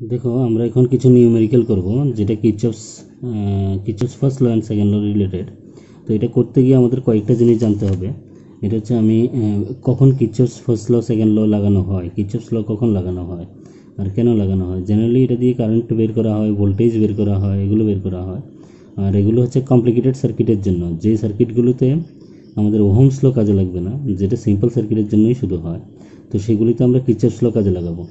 দেখো, আমরা এখন কিছু নিউমেরিক্যাল করব, যেটা Kirchhoff's Kirchhoff's first law and second law related তো এটা করতে গিয়ে আমাদের কয়েকটা জিনিস জানতে হবে। এটা হচ্ছে আমি কখন কিচপস ফার্স্ট ল সেকেন্ড ল লাগানো হয়? কিচপস ল কখন লাগানো হয়? আর কেন লাগানো হয়? জেনারেলি এটা দিয়ে কারেন্ট বের করা হয় ভোল্টেজ বের করা হয়, এগুলো বের করা হয়। আর এগুলো হচ্ছে কমপ্লিকেটেড সার্কিটের জন্য। যে সার্কিটগুলোতে আমাদের ওহমস ল কাজে লাগবে না, যেটা সিম্পল সার্কিটের জন্যই শুধু হয়, তো সেগুলিতে আমরা কিচপস ল কাজে লাগাবো।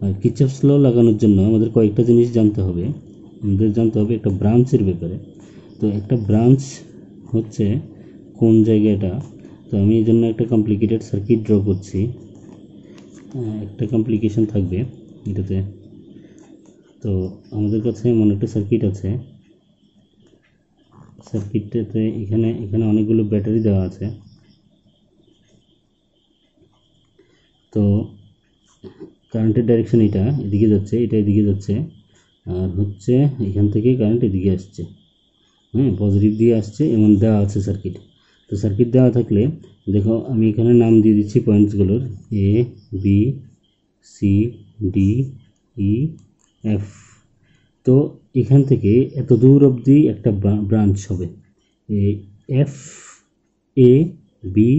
আর কিচপস স্লো লাগানোর জন্য আমাদের কয়েকটা জিনিস জানতে হবে। আমাদের জানতে হবে একটা ব্রাঞ্চের ব্যাপারে। তো একটা ব্রাঞ্চ হচ্ছে কোন জায়গাটা? তো আমি এই জন্য একটা কমপ্লিকেটেড সার্কিট ড্র করছি। একটা কমপ্লিকেশন থাকবে এটাতে। তো আমাদের কাছে এমন একটা সার্কিট আছে। সার্কিটটাতে এখানে এখানে অনেকগুলো ব্যাটারি দেওয়া আছে। তো কারেন্টের ডাইরেকশন এটা এদিকে যাচ্ছে, এটা এদিকে যাচ্ছে, আর হচ্ছে এখান থেকে কারেন্ট এদিকে আসছে। হ্যাঁ পজিটিভ দিয়ে আসছে, এমন দেওয়া আছে সার্কিট তো সার্কিট দেওয়া থাকলে, দেখো আমি এখানে নাম দিয়ে দিচ্ছি পয়েন্টসগুলোর A B C D E F তো এখান থেকে এত দূর অবধি একটা ব্রাঞ্চ হবে। A F A B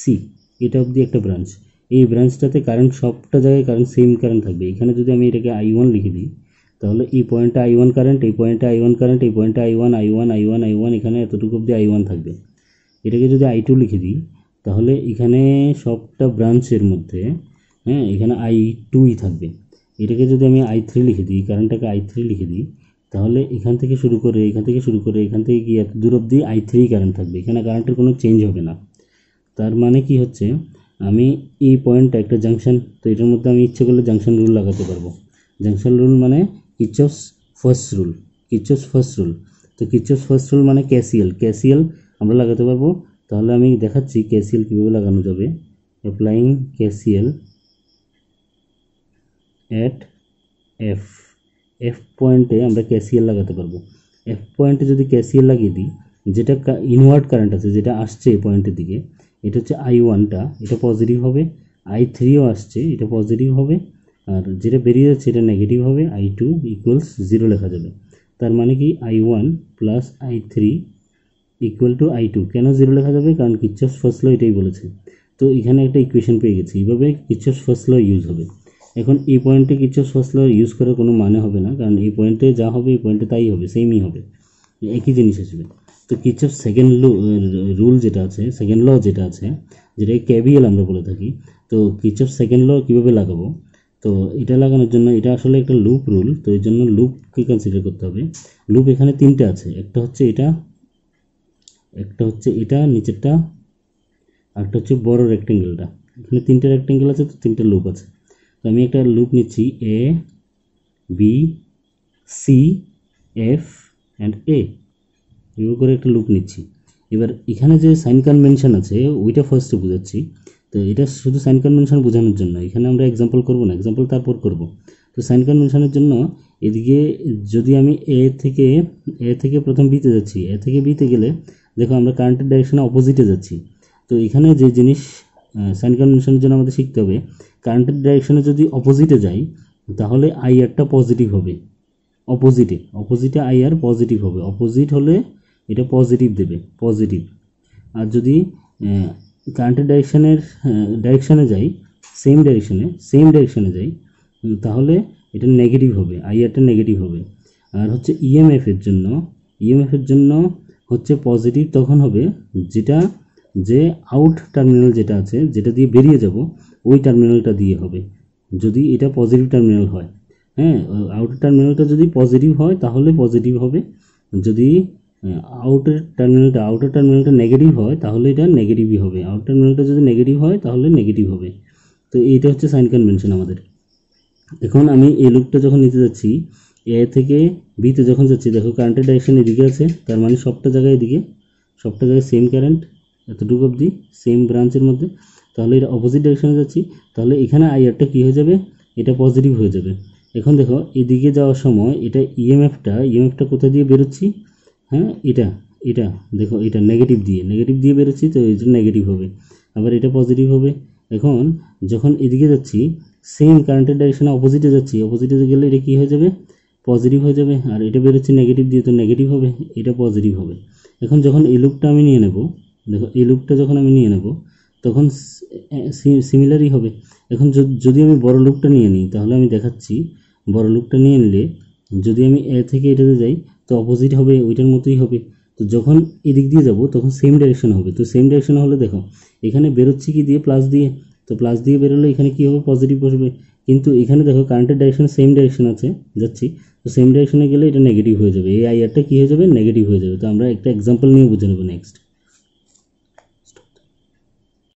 C এটা অবধি একটা ব্রাঞ্চ এই ব্রাঞ্চটাতে কারেন্ট সবটা জায়গায় কারেন্ট সেম কারেন্ট থাকবে। এখানে যদি আমি এটাকে আই ওয়ান লিখে দিই, তাহলে এই পয়েন্টে আই ওয়ান কারেন্ট এই পয়েন্টে আই ওয়ান কারেন্ট এই পয়েন্টে I one I one I one I one এখানে এতটুকু অবধি আই ওয়ান থাকবে। এটাকে যদি আই টু লিখে দিই, তাহলে এখানে সবটা ব্রাঞ্চের মধ্যে হ্যাঁ এখানে আই টুই থাকবে। এটাকে যদি আমি আই থ্রি লিখে দিই কারেন্টটাকে আই থ্রি লিখে দিই, তাহলে এখান থেকে শুরু করে, এখান থেকে শুরু করে, এখান থেকে গিয়ে এত দূর অবধি আই থ্রি কারেন্ট থাকবে। এখানে কারেন্টের কোনো চেঞ্জ হবে না। তার মানে কি হচ্ছে আমি এই পয়েন্টটা একটা জাংশন তো এটার মধ্যে আমি ইচ্ছে করলে জাংশন রুল লাগাতে পারব। জাংশন রুল মানে Kirchhoff's first rule Kirchhoff's first rule তো কিচপস ফার্স্ট রুল মানে ক্যাসিএল ক্যাসিএল আমরা লাগাতে পারব। তাহলে আমি দেখাচ্ছি ক্যাসিএল কীভাবে লাগানো যাবে। Applying KCL at F F পয়েন্টে আমরা ক্যাসিএল লাগাতে পারব। এফ পয়েন্টে যদি ক্যাসিএল লাগিয়ে দিই, যেটা ইনওয়ার্ড কারেন্ট আছে, যেটা আসছে এই পয়েন্টের দিকে এটা হচ্ছে আই ওয়ানটা এটা পজিটিভ হবে আই থ্রিও আসছে, এটা পজিটিভ হবে, আর যেটা বেরিয়ে যাচ্ছে এটা নেগেটিভ হবে আই টু ইকুয়ালস জিরো লেখা যাবে। তার মানে কি I one plus I three equal to I two কেন জিরো লেখা যাবে? কারণ কিচ্ছস ফার্স্ট ল এটাই বলেছে। তো এখানে একটা ইকুয়েশন পেয়ে গেছি, এইভাবে কিচ্ছস ফার্স্ট ল ইউজ হবে। এখন এই পয়েন্টে কিচ্ছস ফার্স্ট ল ইউজ করার কোনো মানে হবে না, কারণ এই পয়েন্টে যা হবে, এই পয়েন্টে তাই হবে সেমই হবে। একই জিনিস আসবে। তো কিচ্ছপ সেকেন্ড রুল যেটা আছে সেকেন্ড ল যেটা আছে যেটা কেবিএল আমরা বলে থাকি, তো কিচ্ছপ সেকেন্ড ল কীভাবে লাগাবো? তো এটা লাগানোর জন্য এটা আসলে একটা লুপ রুল তো এর জন্য লুপকে কনসিডার করতে হবে। লুপ এখানে তিনটে আছে, একটা হচ্ছে এটা, একটা হচ্ছে এটা, নিচেরটা আরেকটা হচ্ছে বড় রেক্টেঙ্গেলটা এখানে তিনটে রেক্টেঙ্গেল আছে, তো তিনটে লুপ আছে। তো আমি একটা লুপ নিচ্ছি A B C F and A এভাবে করে একটা লুপ নিচ্ছি। এবার এখানে যে সাইন কনভেনশন আছে, ওইটা ফার্স্টে বোঝাচ্ছি। তো এটা শুধু সাইন কনভেনশন বোঝানোর জন্য। এখানে আমরা এক্সাম্পল করব না এক্সাম্পল তারপর করব। তো সাইন কনভেনশনের জন্য এদিকে যদি আমি এ থেকে এ থেকে প্রথম বিতে যাচ্ছি এ থেকে বিতে গেলে, দেখো আমরা কারেন্টের ডাইরেকশনে অপোজিটে যাচ্ছি। তো এখানে যে জিনিস সাইন কনভেনশনের জন্য আমাদের শিখতে হবে কারেন্টের ডাইরেকশনে যদি অপোজিটে যাই, তাহলে আই একটা পজিটিভ হবে। অপোজিটে অপোজিটে আই আর পজিটিভ হবে। অপোজিট হলে এটা পজিটিভ দেবে পজিটিভ আর যদি কারেন্টের ডাইরেকশনের ডাইরেকশনে যাই সেম ডাইরেকশনে সেম ডাইরেকশনে যাই তাহলে এটা নেগেটিভ হবে আইআরটা নেগেটিভ হবে। আর হচ্ছে ইএমএফ এর জন্য ইএমএফ এর জন্য হচ্ছে পজিটিভ তখন হবে যেটা, যে আউট টার্মিনাল যেটা আছে, যেটা দিয়ে বেরিয়ে যাব, ওই টার্মিনালটা দিয়ে হবে। যদি এটা পজিটিভ টার্মিনাল হয় হ্যাঁ আউট টার্মিনালটা যদি পজিটিভ হয়, তাহলে পজিটিভ হবে। যদি আউটার টার্মিনালটা আউটার টার্মিনালটা নেগেটিভ হয়, তাহলে এটা নেগেটিভই হবে। আউটার টার্মিনালটা যদি নেগেটিভ হয়, তাহলে নেগেটিভ হবে। তো এইটা হচ্ছে সাইন কনভেনশন আমাদের। এখন আমি এই লুপটা যখন নিতে যাচ্ছি এ থেকে বিতে যখন যাচ্ছি, দেখো কারেন্টের ডাইরেকশন এদিকে আছে, তার মানে সবটা জায়গায় এদিকে, সবটা জায়গায় সেম কারেন্ট এতটুকু অবধি সেম ব্রাঞ্চের মধ্যে। তাহলে এটা অপোজিট ডাইরেকশনে যাচ্ছি, তাহলে এখানে আইআরটা কী হয়ে যাবে? এটা পজিটিভ হয়ে যাবে। এখন দেখো, এদিকে যাওয়ার সময় এটা ইএমএফটা ইএমএফটা কোথা দিয়ে বেরোচ্ছি? হ্যাঁ এটা এটা, দেখো, এটা নেগেটিভ দিয়ে নেগেটিভ দিয়ে বেরোচ্ছি, তো এটা নেগেটিভ হবে। আবার এটা পজিটিভ হবে। এখন যখন এদিকে যাচ্ছি সেম কারেন্টের ডাইরেকশনে অপোজিটে যাচ্ছি অপোজিটে গেলে এটা কী হয়ে যাবে? পজিটিভ হয়ে যাবে। আর এটা বেরোচ্ছে নেগেটিভ দিয়ে, তো নেগেটিভ হবে, এটা পজিটিভ হবে। এখন যখন এই লুপটা আমি নিয়ে নেব, দেখো, এই লুপটা যখন আমি নিয়ে নেব, তখন সিমিলারই হবে। এখন যদি আমি বড় লুপটা নিয়ে নিই, তাহলে আমি দেখাচ্ছি, বড় লুপটা নিয়ে নিলে যদি আমি এ থেকে এটাতে যাই তো অপোজিট হবে, ওইটার মতোই হবে। তো যখন এদিক দিয়ে যাব, তখন সেম ডাইরেকশন হবে। তো সেম ডাইরেকশন হলে দেখো, এখানে বেরোচ্ছে কি দিয়ে? প্লাস দিয়ে। তো প্লাস দিয়ে বেরোলে এখানে কি হবে? পজিটিভ বসবে। কিন্তু এখানে দেখো কারেন্টের ডাইরেকশন সেম ডাইরেকশন আছে, যাচ্ছি। তো সেম ডাইরেকশনে গেলে এটা নেগেটিভ হয়ে যাবে। এই আইআরটা কী হয়ে যাবে? নেগেটিভ হয়ে যাবে। তো আমরা একটা এক্সাম্পল নিয়ে বুঝে নেব নেক্সট